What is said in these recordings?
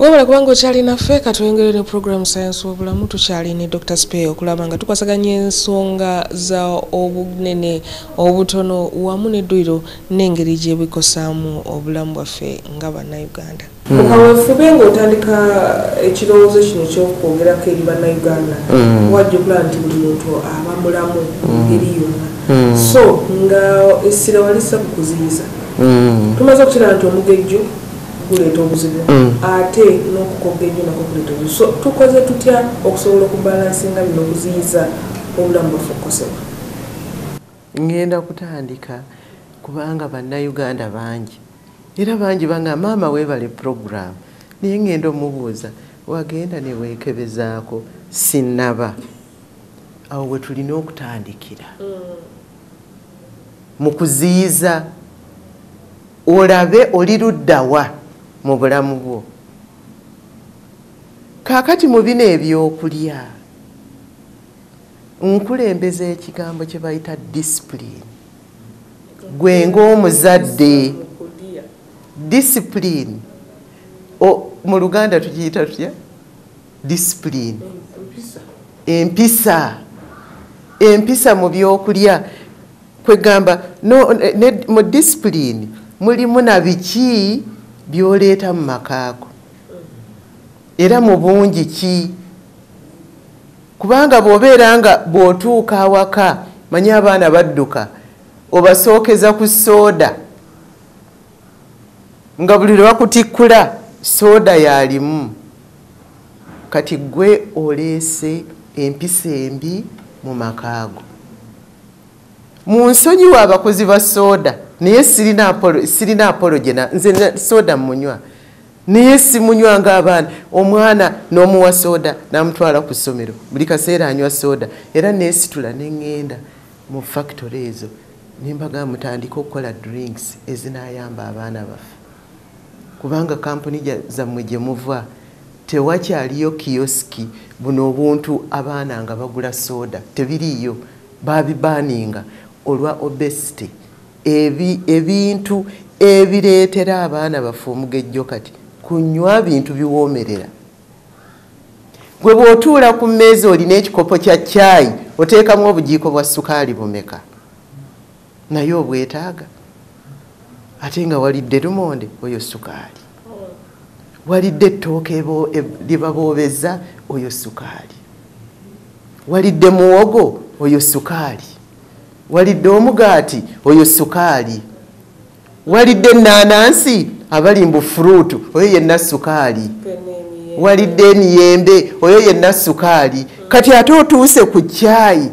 webala kubanga okyalinaffe katweyongere ne program science w'obulamu tukyali ne dr spay okulaba nga tukwasaganya ensonga za obunene obutono wamu n'eddwiro n'engeri gye bikosaamu obulamu bwaffe nga bannayuganda. Kaweefube ng'otandika ekirowoozo kino kyokwogerako eri bannayuganda. Wajja okulaba nti buli muntu aba mulamu ngeri yonna. So nga essira walisa ku kuziyiza tumaze okukiraba nti omugejjo guleeta obuzibu ate n'okukogejjo nako kuleeta obuzibu. So tukoze tutya okusobola okubalansinga bino okuziyiza obulamu bwaffe okukosebwa ngenda kutandika kubanga bannayuganda bangi. Era bangi banga maama weebale puroguramu naye ngenda omubuuza wagenda neweekebezaako sinnaba. Awo we tulina okutandikira mu kuziyiza olabe oli luddawa mu bulamu bwo. Kaakati mu bino ebyokulya nkulembeza ekigambo kye bayita disipulini gwe ngaomuzadde disipulini mu luganda tukiyita tutya? Disipulini empisa. Empisa mu byokulya. Kwegamba mu disipulini mulimu na biki byoleeta mu makaago era mu bungi ki? Kubanga bw'obeera nga bw'otuuka awaka manye abaana badduka obasookeza ku sooda nga buli lwe bakutikkula sooda yalimu kati gwe oleese empisa embi mu makaago mu nsonyiwa abakozi ba sooda naye sirina apologena nze sooda munywa naye simunywa ngaabaana omwana n'omuwa sooda namutwala ku ssomero. Buli kaseera anywa sooda era neesitula neŋŋenda mu factory ezo nembaga mutandika okukola drinks ezinayamba abaana baffe. Kubanga kampuni zammwe gye muva tewakyaliyo kiyosiki buno obuntu abaana nga bagula sooda tebiriiyo babibaaninga olwa obesity ebintu ebireetera abaana baffe omugejjo kati kunywa bintu biwoomerera. Gwe bw'otuula ku mmeeza olina ekikopo kya caayi oteekamu obujiiko bwa sukaali bumeka? Naye obwetaaga. Ate nga walidde lumonde oyo sukaali. Walidde ettooke lyebaboobeza oyo sukaali. Walidde muwogo oyo sukaali walidde omugaati oyo sukaali. Walidde ennaanansi abali mbu furuutu oyo yenna sukaali. Walidde emiyembe oyo yenna sukaali. Kati ate otuuse ku caayi.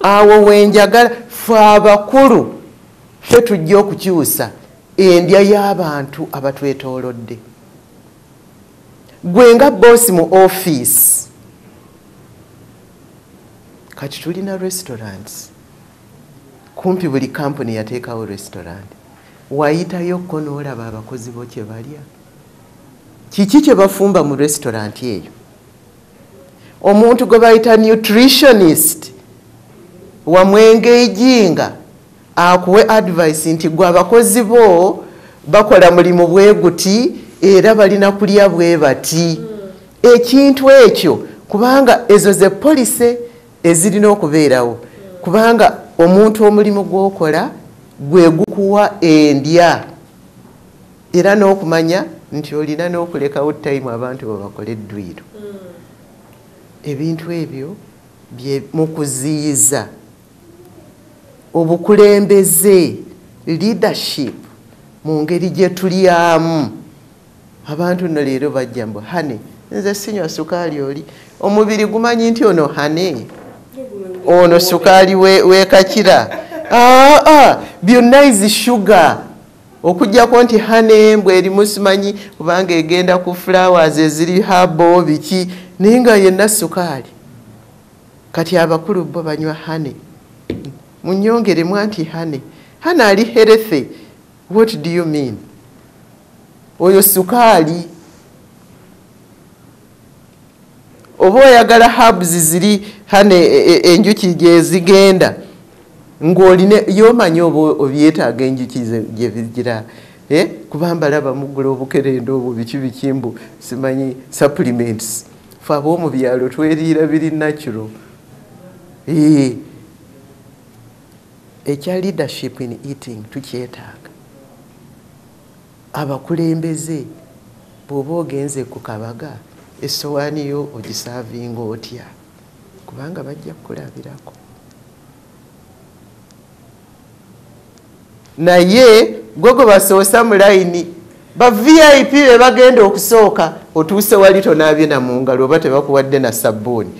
Awo wenjagala fe abakulu fe tujja okukyusa endya y'abantu abatwetoolodde. Gwe nga boosi mu ofiisi kati tulina restaurants. Kumpi buli kampuni yateekawo restaurant? Wayitayo kko n'olaba abakozi bo kye balya? Kiki kye bafumba mu restaurant eyo? Omuntu gwe bayita nutritionist wamwengejinga akuwe advice nti gwe abakozi bo bakola mulimu bwe guti era balina kulya bwe bati. Ekintu ekyo kubanga ezo ze polise ezirina okubeerawo. Kubanga omuntu omulimu gwokola gwe gukuwa endya. Era n'okumanya nti olina n'okulekawo tayimu abantu bwebakola eddwiro. Ebintu ebyo mu kuziyiza. Obukulembeze leadership mu ngeri gye tulyamu. Abantu nno leero bajja mbu hane nze sinywa sukaali oli. Omubiri gumanyi nti ono hane ono sukaali wekakira aa ah, byonna izi shuga okugjako nti hane mbw erimu simanyi kubanga egenda ku flowers eziri habo biki? Naye nga yenna sukaali. Kati abakulu bo banywa hane munyongeremu anti hane hane ali herethe what do you mean? Oyo sukaali oba oyagala habs ziri hane enjuki gyezigenda ng'oline yomanyi oba obyetaaga enjuki gyebigira eh? kubamba laba mugula obukerenda obwo biki bikimbu simanyi supplements fe ab'omu byalo tweriira biri natural eh. ekya leadership in eating tukyetaaga abakulembeze bw'oba ogenze ku kabaga essowaani yo ogisaavinga otya? Kubanga bajja kukulabirako. Naye gwe basoosa mu layini ba vip be bagenda okusooka otuuse wali tonaabye na mu ngalo oba tebakuwadde na sabbuuni.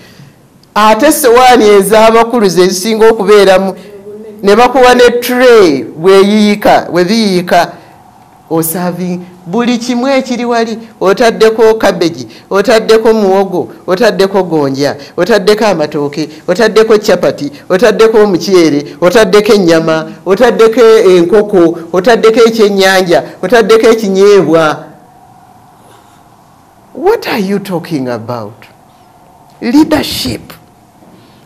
Ate sowaani ez'abakulu zezisinga okubeeramu ne bakuwa ne tray bweyiika bwebiyiika osavi buli kimu ekiri wali otaddeko kabeji otaddeko muwogo otaddeko gonja otaddeko amatooke otaddeko capati otaddeko omuceere otaddeko ennyama otaddeko enkoko otaddeko ekyennyanja otaddeko ekinyeebwa. What are you talking about? Leadership.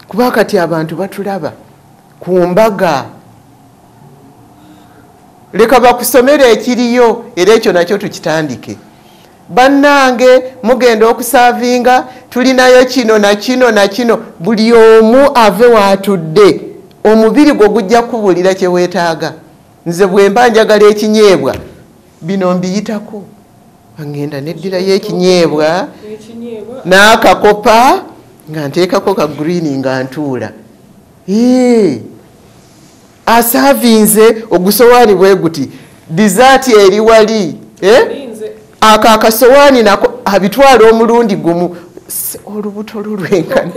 Kuba kati abantu batulaba ku mbaga leka bakusomere ekiriyo era ekyo nakyo tukitandike. Bannange mugenda okusaavinga tulinayo kino nakino nakino buli omu ave waatudde omubiri gwe gujja kubuulira kyeweetaaga nze bwe mba njagala ekinyeebwa bino mbiyitako. Agenda neddirayo ekinyeebwa. n'akakopa nga nteekako ka gurini nga ntuula asaavinze ogusowaani bwe guti disaati eri wali eh? ako akasowaani nako abitwala omulundi gumu. Olubuto lulwenkana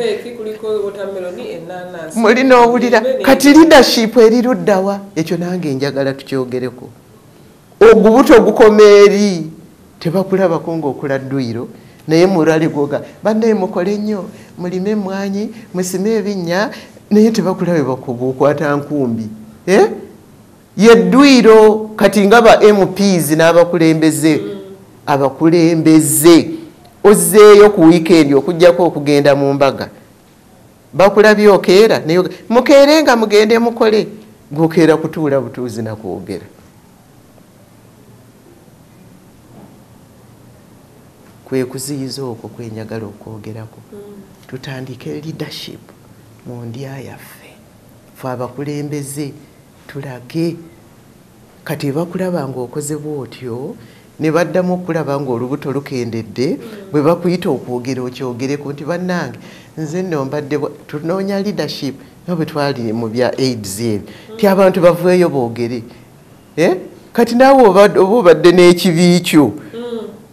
muli n'owulira. Kati leadership eri luddawa ekyo nange njagala tukyogereko. Ogubuto ogukoma eri tebakulabako ngaokula dduyiro naye mulwali gwoga bannaye mukole nnyo mulime emwanyi musime ebinnya naye tebakulabe bakuba okwata nkumbi? Yeddwiro kati nga ba mps n'abakulembeze. Abakulembeze. Ozzeeyo ku wiikendi okugjako okugenda mu mbaga. Bakulabye okeera mukeere nga mugende mukole. Gokeera kutuula butuuzi nakwogera kwe kuziyiza okwo kwenyagala okwogerako. Tutandike leadership mu ndya yaffe. Fe abakulembeze tulage. Kati bakulaba ngaokoze bwotyo ne baddamu okulaba ngaolubuto lukendedde bwe bakuyita okwogera okyogereko nti bannange nze nno mbadde tunoonya leadership nga bwe twali mu bya aids ebi ti abantu baveeyo boogere. Eh? kati naawe oba obadde n'ekibi kyo?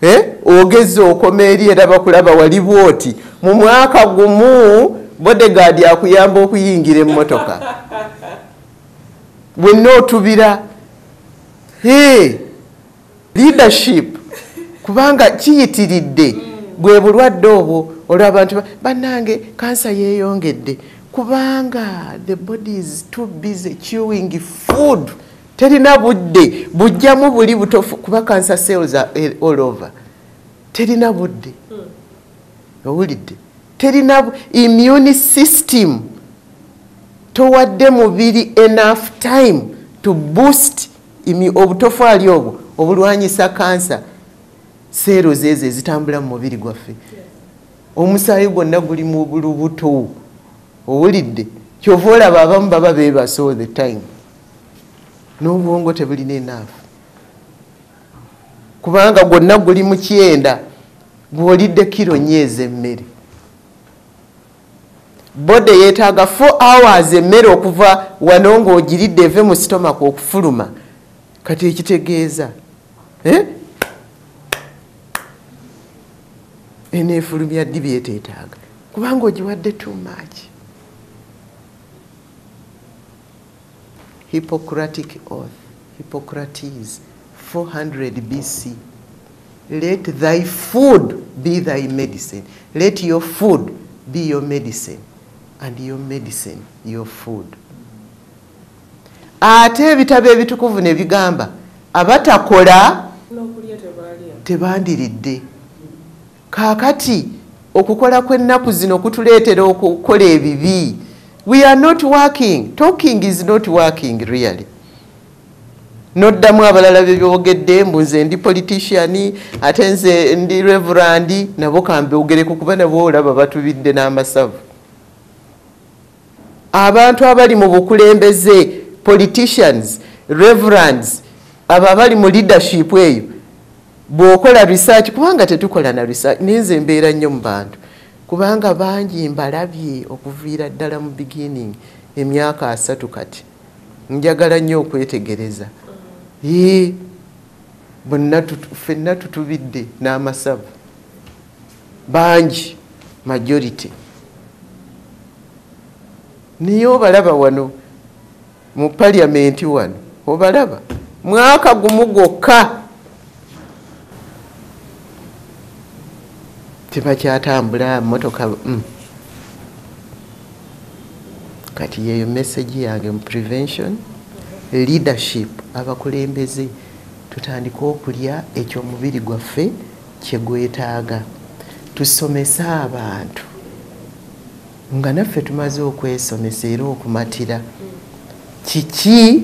Eh? ogeze okoma eri era bakulaba wali bwoti. Mu mwaka gumu bodegadi akuyamba okuyingira emmotoka bwenna otubira leadership. Kubanga kiyitiridde. Bwe bulwadde obwo olwabantu bannange kansa yeeyongedde. Kubanga the body is too busy chewing food. Terina budde. Bujjamu buli butofu kuba cancer cells are all over. Terina budde. Owulidde. Terina immune system towadde mubiri enough time to boost obutofaali obwo obulwanyisa kansa. Seero zeezo ezitambula mu mubiri gwaffe. Omusaayi gwonna guli mu lubuto. Owulidde? Kyova olaba abamu baba beebasa all the time. N'obwongo tebulina enaafu kubanga gwonna guli mu kyenda gwolidde kiro nyeeza emmere bode yeetaaga 4 hours emmere okuva wano ng'ogiridde eve mu sitomaka okufuluma. Kati ekitegeeza eh? eneefulumya ddi byeteetaaga? Kubanga ogiwadde too much. Hippocratic oath hippocrates 400 bc let thy food be thy medicine. Let your food be your medicine and your medicine your food. Ate ebitabo ebitukuvu ne bigamba abatakola tebandiridde. Kaakati okukola kw'ennaku zino kutuleetera okukola ebibi. We are not working. Talking is not working really. Noddamu abalala bebyogedde mbu nze ndi politician ate nze ndi reverandi nabo kambyogereko kuba nabo olaba batubidde n'amasavu abantu abali mu bukulembeze politicians reverands abo abali mu leadership eyo bw'okola research kubanga tetukola na research ninze mbeera nnyo mu bantu. Kubanga bangi mbalabye okuviira ddala mu beginning emyaka asatu kati. Njagala nnyo okwetegereza. Ee bonna ffenna tutubidde n'amasavu. Bangi majority niye obalaba wano? Mu paliamenti wano obalaba. Mwaka gumu gwokka. Tebakyatambula motoka mm. kati yeyo message yange mu prevention leadership abakulembeze tutandike okulya ekyo omubiri gwaffe kyegwetaaga tusomese abantu nga naffe tumaze okwesomesa era okumatira. Kiki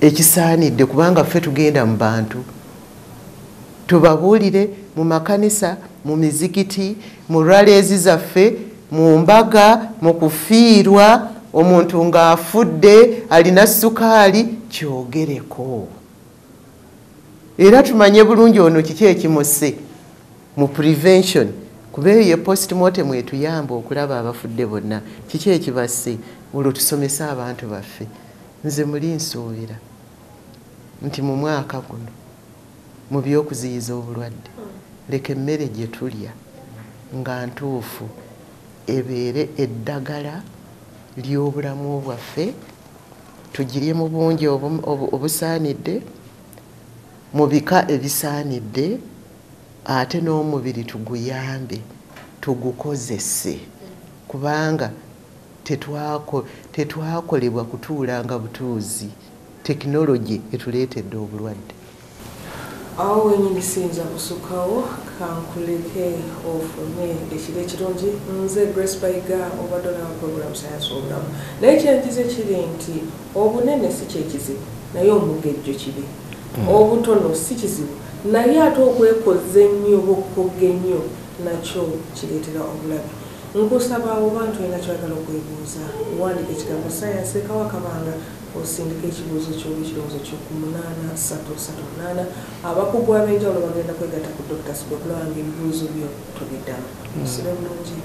ekisaanidde? Kubanga ffe tugenda mu bantu. Tubabuulire mu makanisa mu mizikiti mu rwaleezi zaffe mu mbaga mu kufiirwa. Omuntu ng'afudde alina sukaali kyogereko. Era tumanye bulungi ono kiki ekimuse? Mu prevention kuba eyo postmortem etuyamba okulaba abafudde bonna. Kiki ekibasse olwo tusomese abantu baffe. Nze muli nsuubira nti mu mwaka guno mu byokuziyiza obulwadde leka emmere gye tulya nga ntuufu ebeere eddagala ly'obulamu bwaffe tugirye mu bungi obusaanidde mu bika ebisaanidde ate n'omubiri tuguyambe tugukozese. Kubanga tetwakolebwa kutuulanga butuuzi. Tekinologi etuleetedde obulwadde. Awo wenyini siyinza kusukawo kankuleke ofume ekiro ekirungi nze grace bayiga obadde olaba program science obulamu. Naye kyenkize kiri nti obunene si kyekizibu naye omugejjo kibi obutono si kizibu naye ate okwekoza ennyo bokkoga ennyo nakyo kireetera obulabi nkusaba oba nti olina kyoyagala okwebuuza. Wandika ekigambo sayansi ekawa kabanga osindika ekibuuzo kyoba ekirowoozo kyo ku munaana satu satu munaana. Abakugu ab'enjawulo bagenda kwegatta ku dr sibe okulaba nga ebibuuzo byo tubiddamu osire bulungi